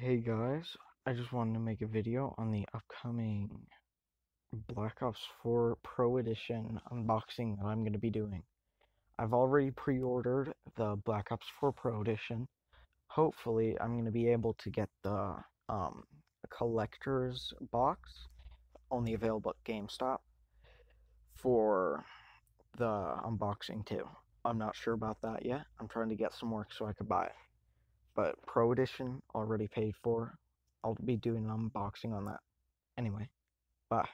Hey guys, I just wanted to make a video on the upcoming Black Ops 4 Pro Edition unboxing that I'm going to be doing. I've already pre-ordered the Black Ops 4 Pro Edition. Hopefully, I'm going to be able to get the um, collector's box, only available at GameStop, for the unboxing too. I'm not sure about that yet. I'm trying to get some work so I could buy it but Pro Edition already paid for. I'll be doing an unboxing on that. Anyway, bye.